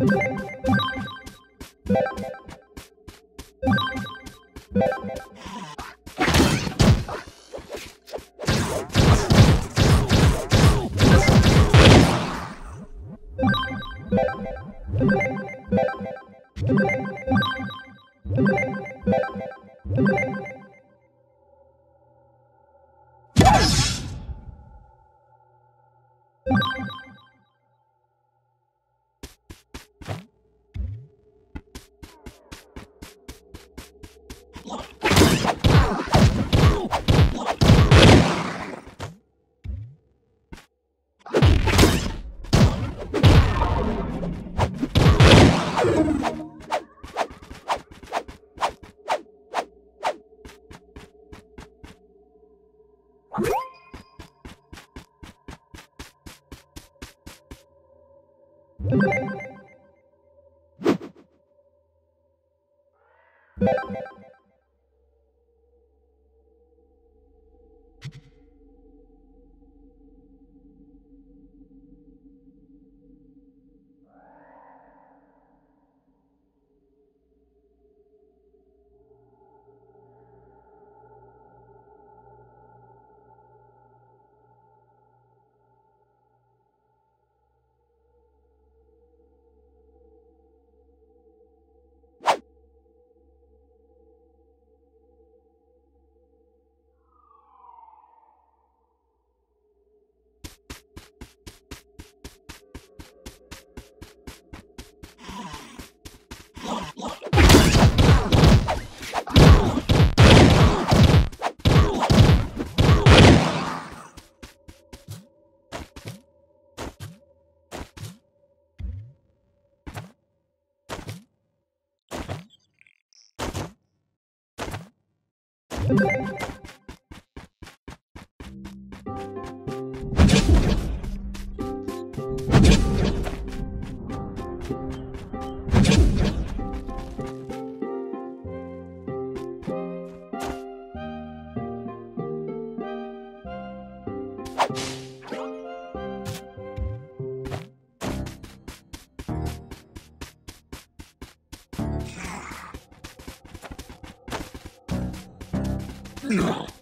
you No.